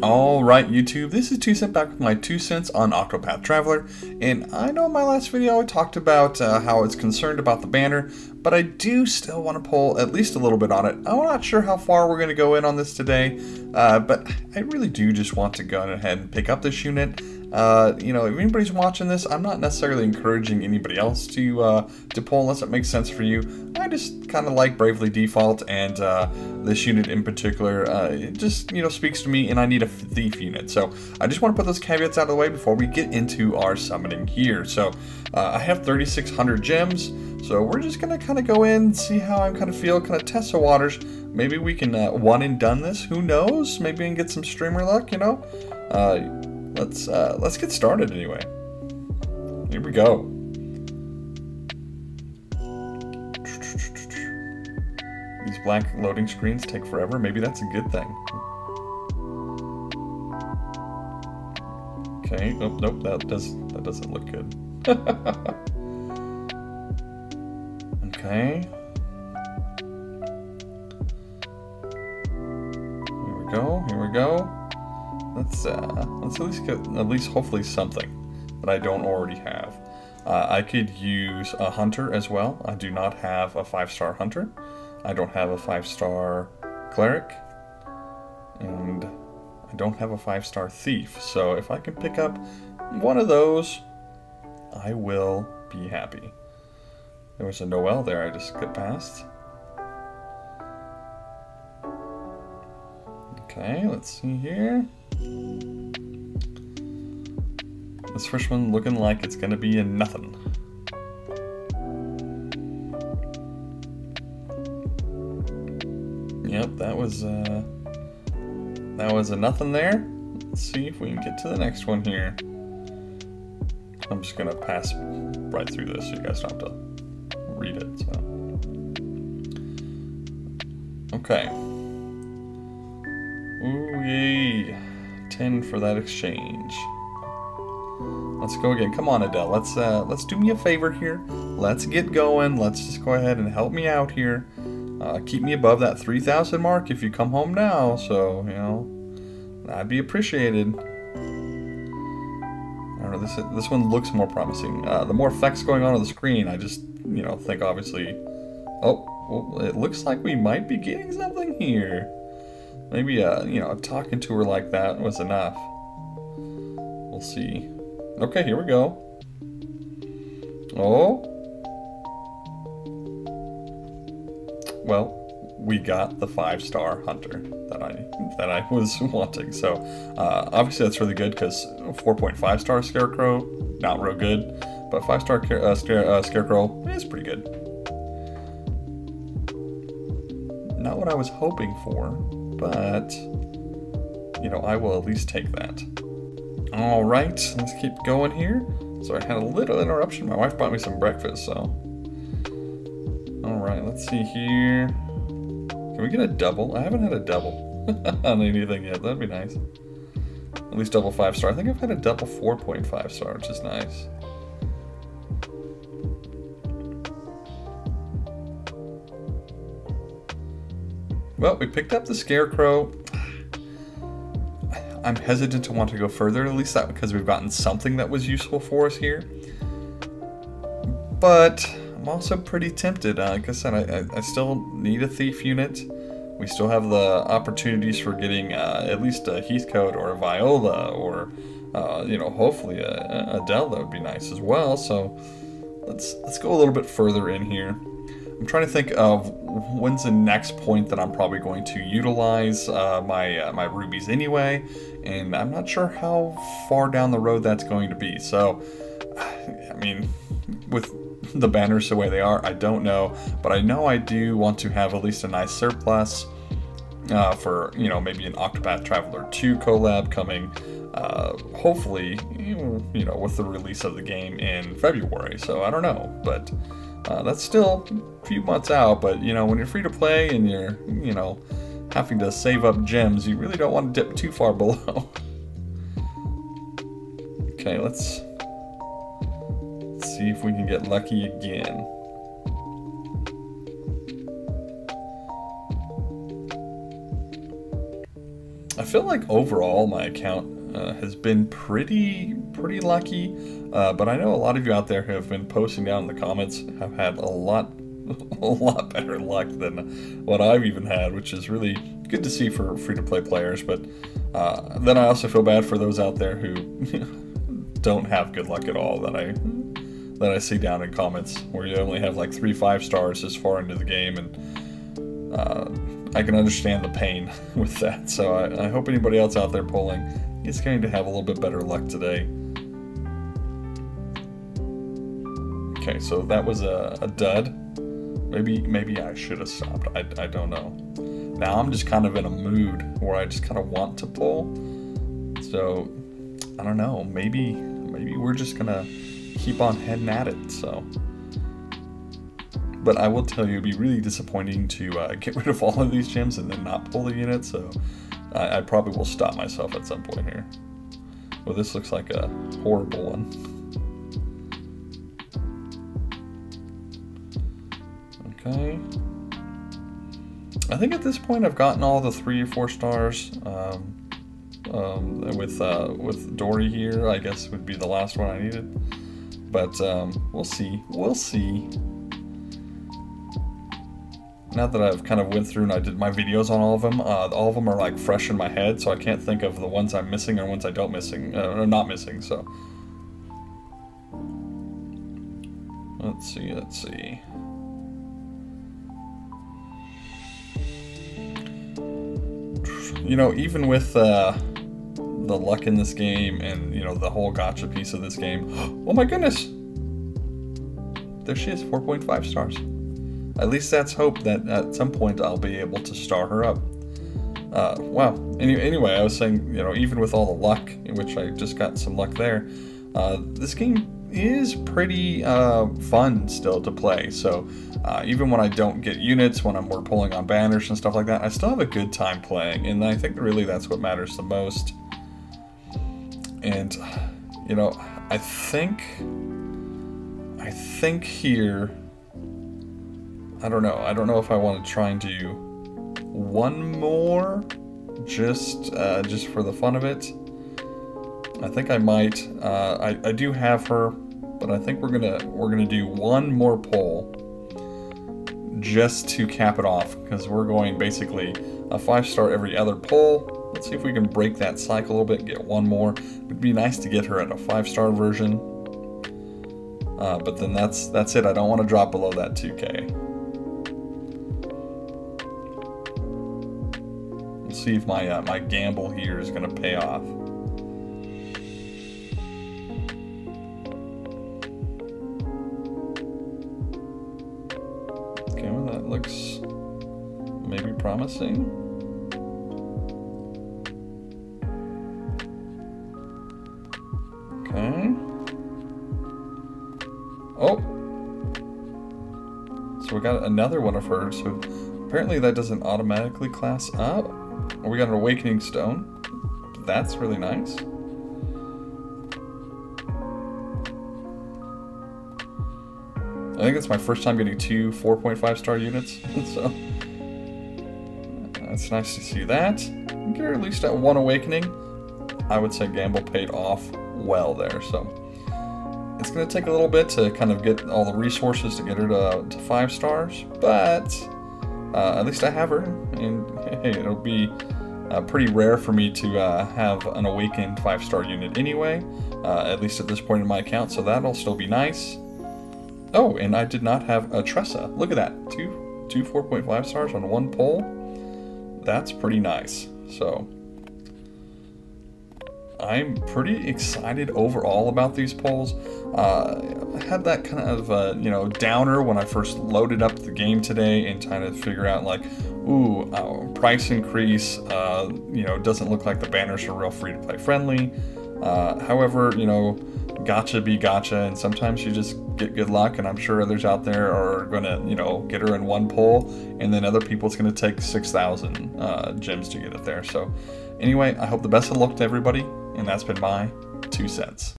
Alright YouTube, this is Teucent back with my 2 cents on Octopath Traveler, and I know in my last video I talked about uh, how it's concerned about the banner, but I do still want to pull at least a little bit on it. I'm not sure how far we're going to go in on this today, uh, but I really do just want to go ahead and pick up this unit. Uh, you know, if anybody's watching this, I'm not necessarily encouraging anybody else to uh, to pull unless it makes sense for you. I just kind of like Bravely Default, and uh, this unit in particular, uh, it just you know speaks to me, and I need a thief unit. So I just want to put those caveats out of the way before we get into our summoning here. So uh, I have 3,600 gems, so we're just gonna kind of go in, see how I'm kind of feel, kind of test the waters. Maybe we can uh, one and done this. Who knows? Maybe we can get some streamer luck. You know let's uh, let's get started anyway. Here we go. These black loading screens take forever. Maybe that's a good thing. Okay. Oh, nope. That does that doesn't look good. okay. Here we go. Here we go. Let's uh, let's at least get at least hopefully something that I don't already have. Uh, I could use a hunter as well. I do not have a five-star hunter. I don't have a five-star cleric, and I don't have a five-star thief. So if I can pick up one of those, I will be happy. There was a Noel there I just skipped past. Okay, let's see here. This first one looking like it's gonna be a nothing. Yep, that was uh, that was a nothing there. Let's see if we can get to the next one here. I'm just gonna pass right through this so you guys don't have to read it. So. Okay. Ooh, yay. 10 for that exchange. Let's go again. Come on, Adelle. Let's uh, let's do me a favor here. Let's get going. Let's just go ahead and help me out here. Uh, keep me above that 3,000 mark if you come home now. So, you know, that'd be appreciated. I don't know, this, this one looks more promising. Uh, the more effects going on on the screen, I just, you know, think obviously... Oh, well, it looks like we might be getting something here. Maybe, uh, you know, talking to her like that was enough. We'll see. Okay, here we go. Oh. Well, we got the five-star hunter that I that I was wanting. So uh, obviously that's really good because 4.5 star scarecrow not real good, but five star uh, scare, uh, scarecrow is pretty good. Not what I was hoping for but you know, I will at least take that. All right, let's keep going here. So I had a little interruption. My wife bought me some breakfast, so. All right, let's see here. Can we get a double? I haven't had a double on anything yet. That'd be nice. At least double five star. I think I've had a double 4.5 star, which is nice. Well, we picked up the Scarecrow. I'm hesitant to want to go further, at least that because we've gotten something that was useful for us here. But I'm also pretty tempted. Uh, like I said, I, I, still need a Thief unit. We still have the opportunities for getting uh, at least a Heathcote or a Viola or, uh, you know, hopefully a, a Adelle that would be nice as well. So let's let's go a little bit further in here. I'm trying to think of when's the next point that I'm probably going to utilize uh, my uh, my rubies anyway, and I'm not sure how far down the road that's going to be. So, I mean, with the banners the way they are, I don't know, but I know I do want to have at least a nice surplus uh, for you know maybe an Octopath Traveler 2 collab coming. Uh, hopefully, you know, with the release of the game in February. So I don't know, but uh, that's still a few months out, but you know, when you're free to play and you're, you know, having to save up gems, you really don't want to dip too far below. okay, let's, let's see if we can get lucky again. I feel like overall my account uh, has been pretty pretty lucky, uh, but I know a lot of you out there who have been posting down in the comments have had a lot a lot better luck than what I've even had, which is really good to see for free to play players. But uh, then I also feel bad for those out there who don't have good luck at all that I that I see down in comments where you only have like three five stars this far into the game and uh, I can understand the pain with that. So I, I hope anybody else out there pulling is going to have a little bit better luck today. Okay, so that was a, a dud. Maybe maybe I should have stopped. I, I don't know. Now I'm just kind of in a mood where I just kind of want to pull. So I don't know. Maybe maybe we're just gonna keep on heading at it. So. But I will tell you, it'd be really disappointing to uh, get rid of all of these gems and then not pull the unit, so I, I probably will stop myself at some point here. Well, this looks like a horrible one. Okay. I think at this point I've gotten all the three or four stars. Um, um, with uh, with Dory here, I guess would be the last one I needed. But um, we'll see. We'll see. Now that I've kind of went through and I did my videos on all of them, uh, all of them are like fresh in my head, so I can't think of the ones I'm missing or ones I don't missing, uh, or not missing. So let's see. Let's see. You know, even with uh, the luck in this game and, you know, the whole gotcha piece of this game. Oh my goodness! There she is, 4.5 stars. At least that's hope that at some point I'll be able to star her up. Uh, wow. Any, anyway, I was saying, you know, even with all the luck, in which I just got some luck there, uh, this game is pretty uh, fun still to play. So uh, even when I don't get units, when I'm, we're pulling on banners and stuff like that, I still have a good time playing. And I think really that's what matters the most. And, you know, I think, I think here, I don't know. I don't know if I want to try and do one more, just, uh, just for the fun of it. I think I might. Uh, I, I do have her, but I think we're gonna we're gonna do one more pull just to cap it off because we're going basically a five star every other pull Let's see if we can break that cycle a little bit, get one more. It'd be nice to get her at a five-star version. Uh, but then that's that's it. I don't want to drop below that 2K. We'll see if my uh, my gamble here is going to pay off. Okay, well that looks maybe promising. Okay. Oh! So we got another one of hers. So apparently that doesn't automatically class up. We got an Awakening Stone. That's really nice. I think it's my first time getting two 4.5 star units, so that's nice to see that. Get her at least at one Awakening. I would say Gamble paid off well there. So it's going to take a little bit to kind of get all the resources to get her to, to five stars, but uh, at least I have her, and hey, it'll be uh, pretty rare for me to uh, have an awakened five star unit anyway, uh, at least at this point in my account, so that'll still be nice. Oh, and I did not have a Tressa. Look at that, two, two 4.5 stars on one pull. That's pretty nice. So I'm pretty excited overall about these polls. Uh, I had that kind of uh, you know downer when I first loaded up the game today and trying to figure out like, ooh, uh, price increase. Uh, you know, doesn't look like the banners are real free to play friendly. Uh, however, you know, gotcha be gotcha, and sometimes you just get good luck. And I'm sure others out there are gonna you know get her in one pull, and then other people it's gonna take six thousand uh, gems to get it there. So. Anyway, I hope the best of luck to everybody, and that's been my two cents.